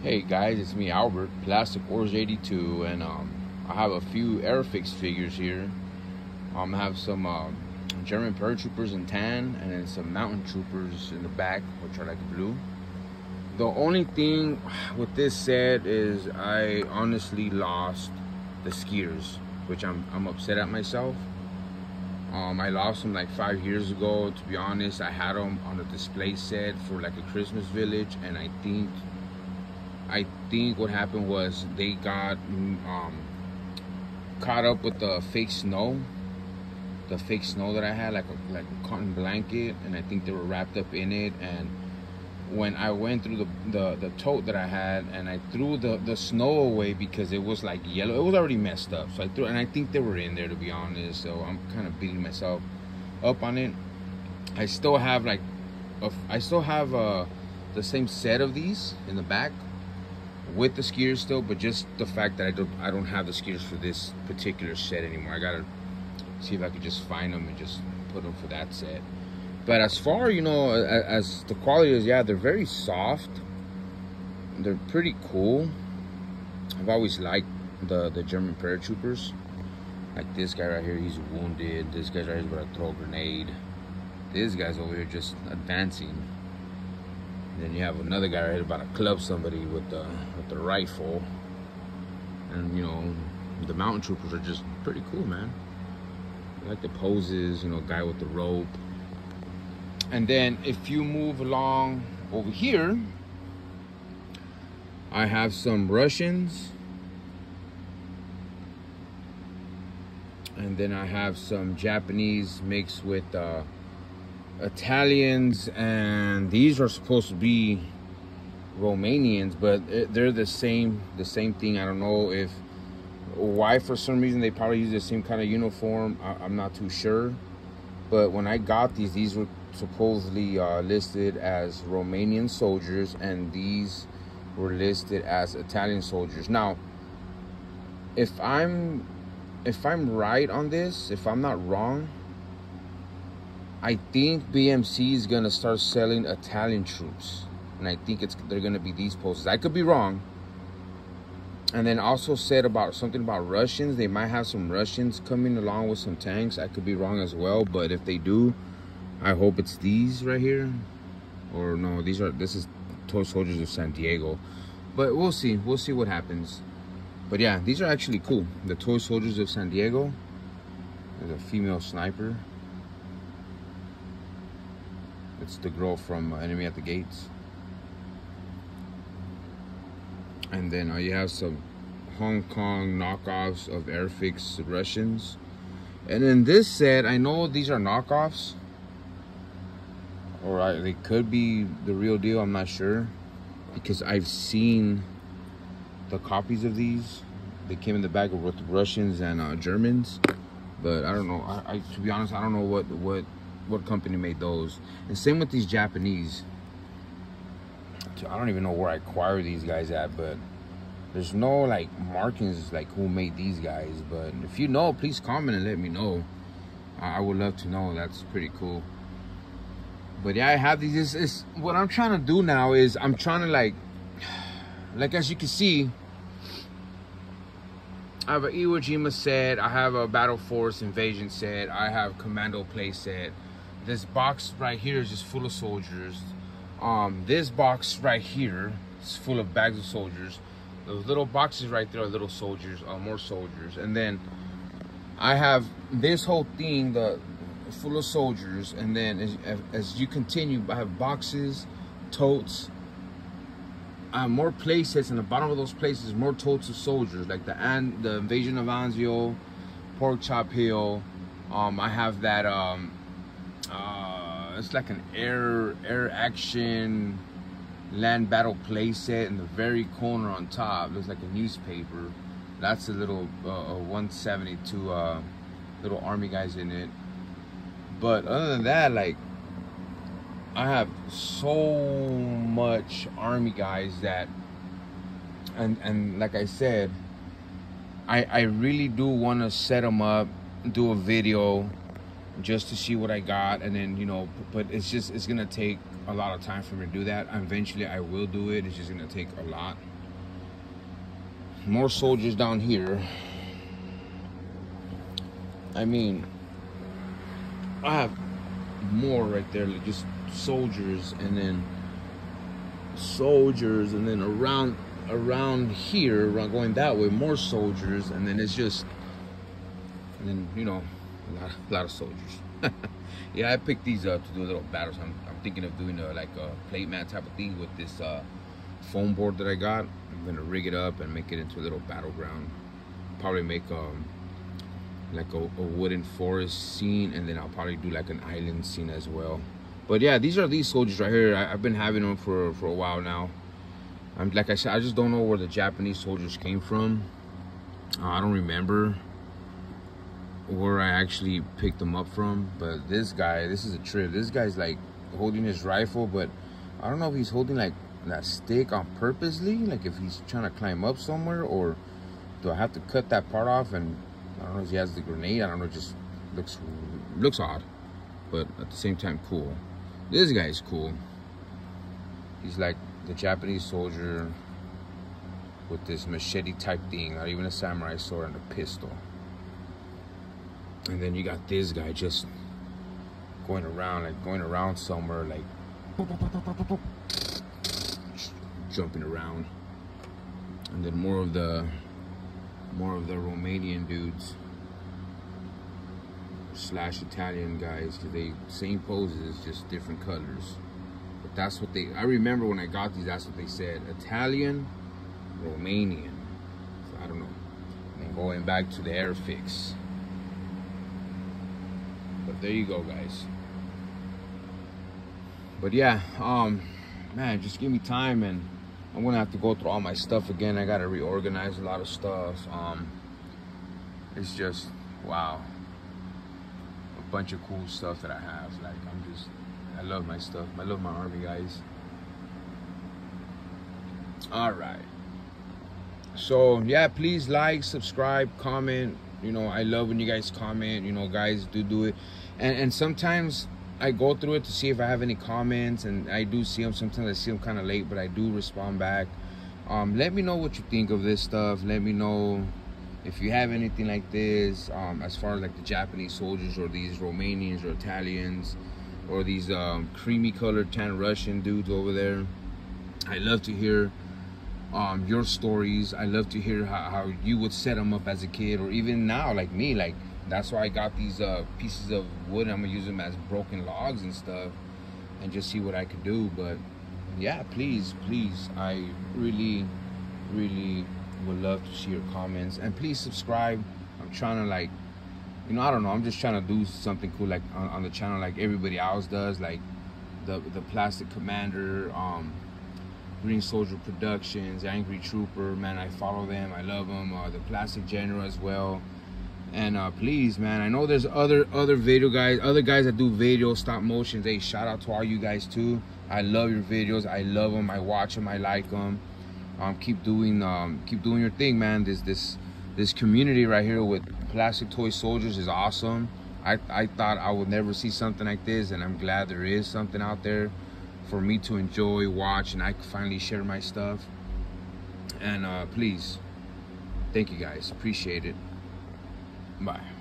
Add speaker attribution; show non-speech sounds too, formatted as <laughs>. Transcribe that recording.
Speaker 1: Hey guys, it's me Albert, Plastic Wars 82, and um, I have a few Airfix figures here. Um, I have some um, German paratroopers in tan, and then some mountain troopers in the back, which are like blue. The only thing with this set is I honestly lost the skiers, which I'm I'm upset at myself. Um, I lost them like five years ago. To be honest, I had them on a display set for like a Christmas village, and I think I think what happened was they got um, caught up with the fake snow, the fake snow that I had, like a like a cotton blanket, and I think they were wrapped up in it. And when I went through the the, the tote that I had, and I threw the the snow away because it was like yellow, it was already messed up. So I threw, and I think they were in there to be honest. So I'm kind of beating myself up on it. I still have like, a, I still have uh, the same set of these in the back with the skiers still, but just the fact that I don't I don't have the skiers for this particular set anymore. I gotta see if I could just find them and just put them for that set. But as far you know, as, the quality is, yeah, they're very soft. They're pretty cool. I've always liked the the German paratroopers. Like this guy right here, he's wounded. This guy right here to throw a grenade. This guy's over here just advancing. Then you have another guy right about to club somebody with the with the rifle. And you know, the mountain troopers are just pretty cool, man. I like the poses, you know, guy with the rope. And then if you move along over here, I have some Russians. And then I have some Japanese mixed with uh, Italians, and these are supposed to be Romanians, but they're the same the same thing. I don't know if why for some reason they probably use the same kind of uniform. I, am not too sure, but when I got these, these were supposedly uh, listed as Romanian soldiers, and these were listed as Italian soldiers. Now, if I'm if I'm right on this, if I'm not wrong, I think BMC is gonna start selling Italian troops, and I think it's they're gonna be these posters. I could be wrong. And then also said about something about Russians. They might have some Russians coming along with some tanks. I could be wrong as well, but if they do, I hope it's these right here. Or no, these are this is Toy Soldiers of San Diego. But we'll see. We'll see what happens. But yeah, these are actually cool. The Toy Soldiers of San Diego. There's a female sniper. It's the girl from Enemy at the Gates. And then uh, you have some Hong Kong knockoffs of Airfix Russians. And then this set, I know these are knockoffs. Or I, they could be the real deal, I'm not sure. Because I've seen the copies of these. They came in the bag with Russians and uh, Germans. But I don't know. I, I, to be honest, I don't know what what what company made those. And same with these Japanese. I don't even know where I acquire these guys at, but there's no like markings like who made these guys. But if you know, please comment and let me know. I would love to know. That's pretty cool. But yeah, I have these. It's, it's, what I'm trying to do now is I'm trying to like, <sighs> like as you can see, I have an Iwo Jima set. I have a Battle Force Invasion set. I have Commando play set this box right here is just full of soldiers. Um, this box right here is full of bags of soldiers. Those little boxes right there are little soldiers, uh, more soldiers. And then I have this whole thing the full of soldiers. And then as, as you continue, I have boxes, totes, more places. In the bottom of those places, more totes of soldiers, like the the invasion of Anzio, Pork Chop Hill. Um, I have that um, uh, it's like an air air action land battle playset in the very corner on top. Looks like a newspaper. That's a little uh, 172 uh, little army guys in it. But other than that, like I have so much army guys that, and and like I said, I I really do want to set them up, do a video just to see what I got, and then you know, but it's just it's gonna take a lot of time for me to do that. Eventually, I will do it. It's just gonna take a lot. More soldiers down here. I mean, I have more right there, like just soldiers, and then soldiers, and then around around here, around going that way, more soldiers, and then it's just, and then you know, a lot, a lot of soldiers. <laughs> yeah, I picked these up to do a little battles. I'm, I'm thinking of doing a, like a plate mat type of thing with this uh, foam board that I got. I'm gonna rig it up and make it into a little battleground. Probably make um like a, a wooden forest scene, and then I'll probably do like an island scene as well. But yeah, these are these soldiers right here. I, have been having them for for a while now. I'm like I said, I just don't know where the Japanese soldiers came from. Uh, I don't remember where I actually picked them up from. But this guy, this is a trip. This guy's like holding his rifle, but I don't know if he's holding like that stick on purposely, like if he's trying to climb up somewhere, or do I have to cut that part off? And I don't know if he has the grenade. I don't know. Just looks looks odd, but at the same time cool. This guy's cool. He's like the Japanese soldier with this machete type thing, not even a samurai sword and a pistol. And then you got this guy just going around, like going around somewhere, like jumping around. And then more of the more of the Romanian dudes slash Italian guys because they same poses, just different colors. But that's what they. I remember when I got these. That's what they said: Italian, Romanian. So I don't know. And going back to the Airfix there you go, guys. But yeah, um, man, just give me time and I'm gonna have to go through all my stuff again. I gotta reorganize a lot of stuff. Um, it's just wow, a bunch of cool stuff that I have. Like I'm just, I love my stuff. I love my army guys. All right. So yeah, please like, subscribe, comment. You know, I love when you guys comment. You know, guys do do it and and sometimes I go through it to see if I have any comments, and I do see them. Sometimes I see them kind of late, but I do respond back. Um, let me know what you think of this stuff. Let me know if you have anything like this, um, as far as like the Japanese soldiers or these Romanians or Italians or these um, creamy colored tan Russian dudes over there. I love to hear um, your stories. I love to hear how, how you would set them up as a kid, or even now, like me, like that's why I got these uh, pieces of wood. I'm gonna use them as broken logs and stuff, and just see what I could do. But yeah, please, please, I really, really would love to see your comments and please subscribe. I'm trying to like, you know, I don't know. I'm just trying to do something cool like on, on the channel like everybody else does, like the the Plastic Commander, um, Green Soldier Productions, Angry Trooper. Man, I follow them. I love them. Uh, the Plastic General as well and uh, please man i know there's other other video guys other guys that do video stop motions hey shout out to all you guys too i love your videos i love them i watch them i like them um keep doing um keep doing your thing man this this this community right here with plastic toy soldiers is awesome i i thought i would never see something like this and i'm glad there is something out there for me to enjoy watch and i finally share my stuff. And uh please thank you guys. Appreciate it. Bye.